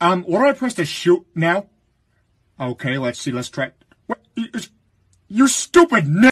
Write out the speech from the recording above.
Um, what do I press to shoot now? Okay, let's see. Let's try. What? You, stupid